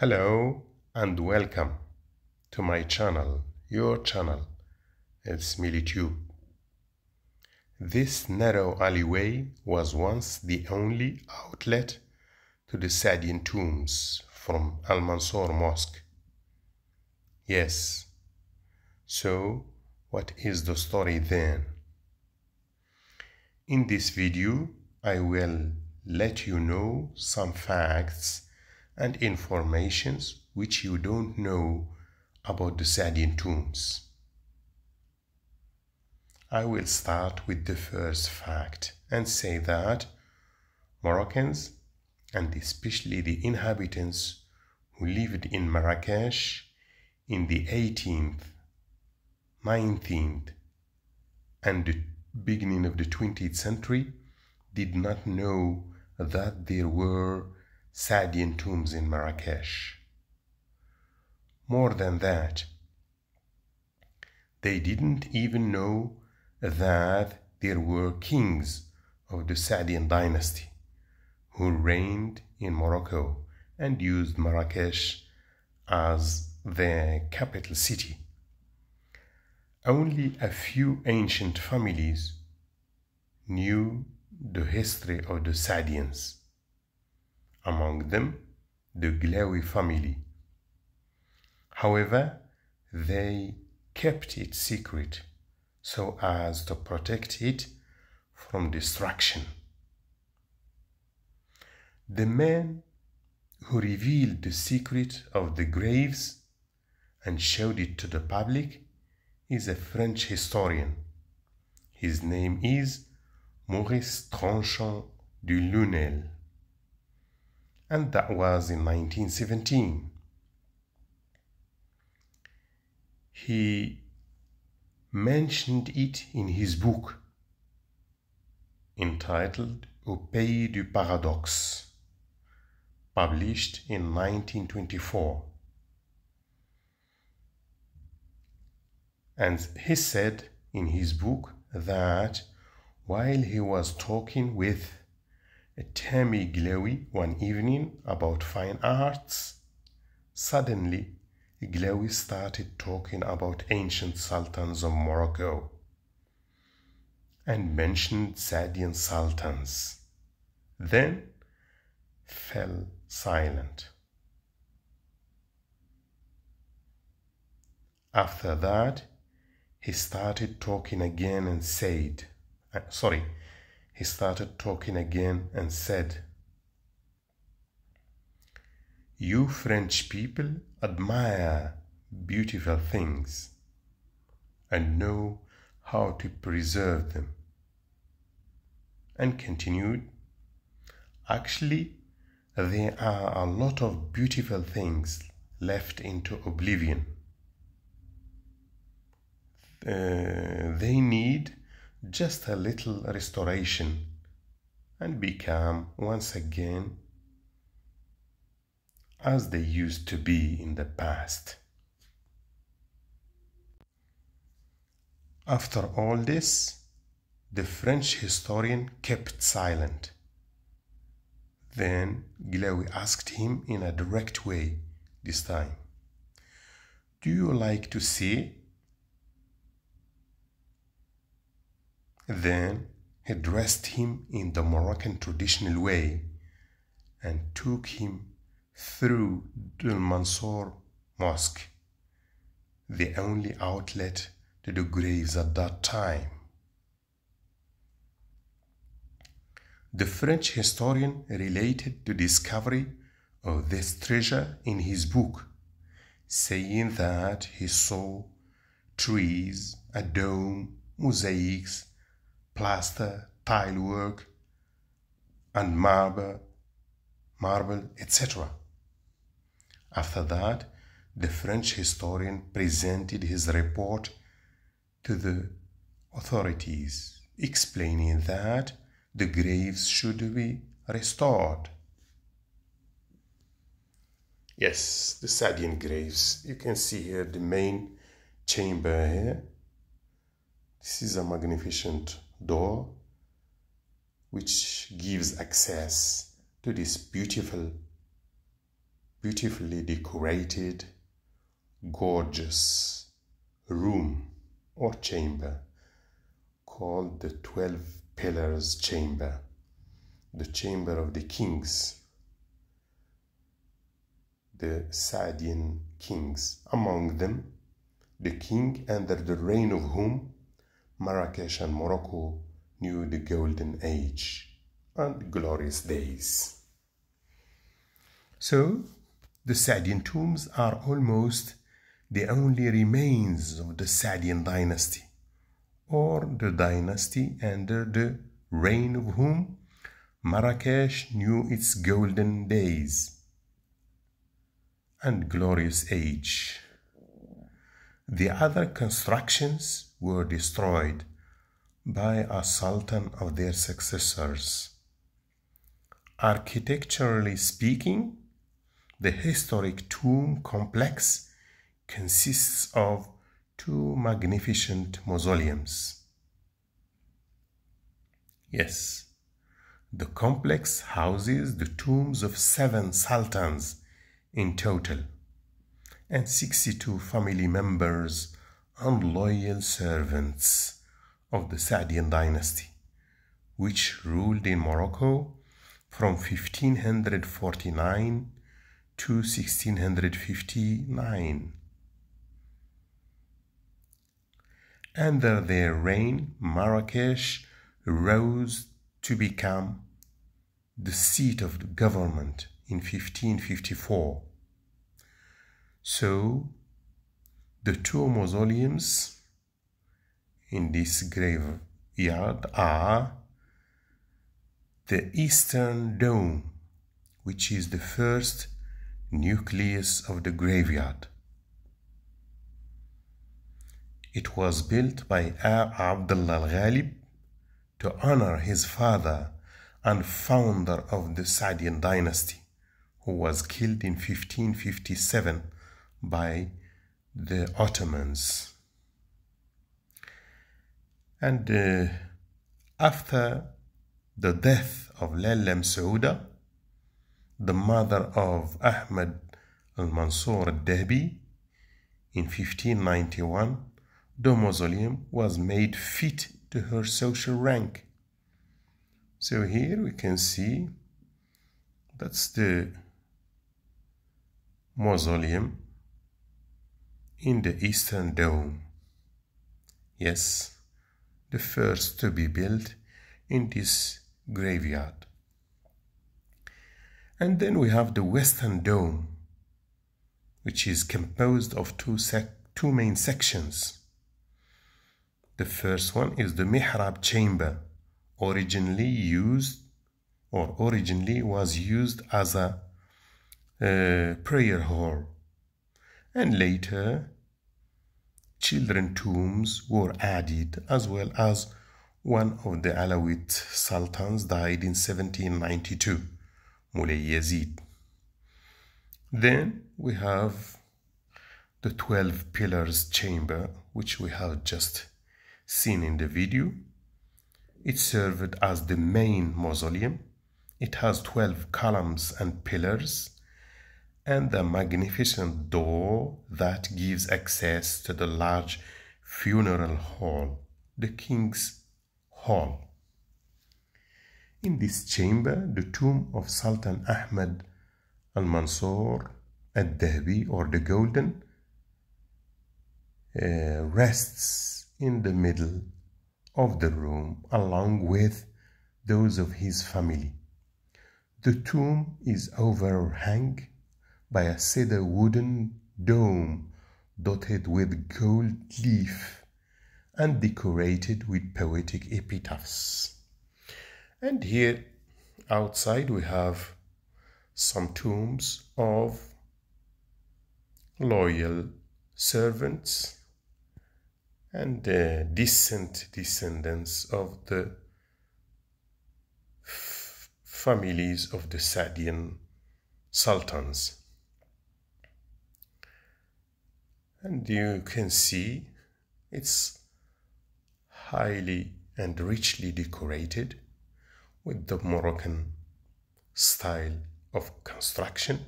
Hello and welcome to my channel, your channel. It's MiliTube. This narrow alleyway was once the only outlet to the Saadian tombs from Al Mansur Mosque. Yes, so what is the story then? In this video, I will let you know some facts and informations which you don't know about the Saadian tombs. I will start with the first fact and say that Moroccans and especially the inhabitants who lived in Marrakesh in the 18th, 19th, and the beginning of the 20th century did not know that there were Saadian tombs in Marrakesh. More than that, they didn't even know that there were kings of the Saadian dynasty who reigned in Morocco and used Marrakesh as their capital city. Only a few ancient families knew the history of the Saadians, among them the Glaoui family. However, they kept it secret so as to protect it from destruction. The man who revealed the secret of the graves and showed it to the public is a French historian. His name is Maurice Tranchant de Lunel, and that was in 1917. He mentioned it in his book entitled Au Pays du Paradoxe, published in 1924. And he said in his book that while he was talking with Thami Glaoui one evening about fine arts, suddenly Glaoui started talking about ancient sultans of Morocco and mentioned Saadian sultans, then fell silent. After that, he started talking again and said, uh, sorry, he started talking again and said, You French people admire beautiful things and know how to preserve them. And continued, Actually, there are a lot of beautiful things left into oblivion. Uh, they need just a little restoration and become once again as they used to be in the past. After all this, the French historian kept silent. Then Glaoui asked him in a direct way this time, Do you like to see Then he dressed him in the Moroccan traditional way and took him through the Mansour Mosque, the only outlet to the graves at that time. The French historian related the discovery of this treasure in his book, saying that he saw trees, a dome, mosaics, plaster, tile work, and marble, marble, etc. After that, the French historian presented his report to the authorities, explaining that the graves should be restored. Yes, the Saadian graves. You can see here the main chamber here. This is a magnificent door which gives access to this beautiful beautifully decorated, gorgeous room or chamber called the 12 pillars chamber, the chamber of the kings, the Saadian kings. Among them, the king under the reign of whom Marrakesh and Morocco knew the golden age and glorious days. So, the Saadian tombs are almost the only remains of the Saadian dynasty, or the dynasty under the reign of whom Marrakesh knew its golden days and glorious age. The other constructions were destroyed by a sultan of their successors. Architecturally speaking, the historic tomb complex consists of two magnificent mausoleums. Yes, the complex houses the tombs of seven sultans in total and 62 family members and loyal servants of the Saadian dynasty, which ruled in Morocco from 1549 to 1659. Under their reign, Marrakesh rose to become the seat of the government in 1554. So, the two mausoleums in this graveyard are the Eastern Dome, which is the first nucleus of the graveyard. It was built by Abdullah al-Ghalib to honor his father and founder of the Saadian dynasty, who was killed in 1557 by the Ottomans. And uh, after the death of Layla Masouda, the mother of Ahmed al-Mansur al-Dahbi, in 1591, the mausoleum was made fit to her social rank. So here we can see that's the mausoleum in the Eastern Dome. Yes, the first to be built in this graveyard. And then we have the Western Dome, which is composed of two, two main sections. The first one is the Mihrab chamber, originally used or originally was used as a uh, prayer hall. And later, children tombs were added as well as one of the Alawite sultans died in 1792, Mulay. Then we have the 12 pillars chamber, which we have just seen in the video. It served as the main mausoleum. It has 12 columns and pillars and the magnificent door that gives access to the large funeral hall, the king's hall. In this chamber, the tomb of Sultan Ahmed al-Mansur al-Dahbi or the Golden uh, rests in the middle of the room along with those of his family. The tomb is overhung by a cedar wooden dome dotted with gold leaf and decorated with poetic epitaphs. And here outside we have some tombs of loyal servants and uh, distant descendants of the families of the Saadian sultans. And you can see it's highly and richly decorated with the Moroccan style of construction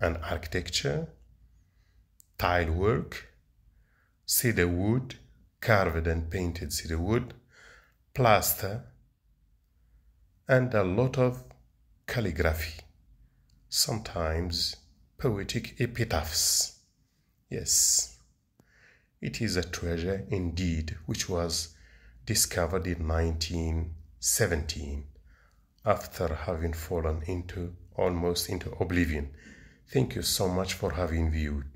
and architecture, tile work, cedar wood, carved and painted cedar wood, plaster, and a lot of calligraphy, sometimes poetic epitaphs. Yes, it is a treasure indeed which was discovered in 1917 after having fallen into almost into oblivion. Thank you so much for having viewed.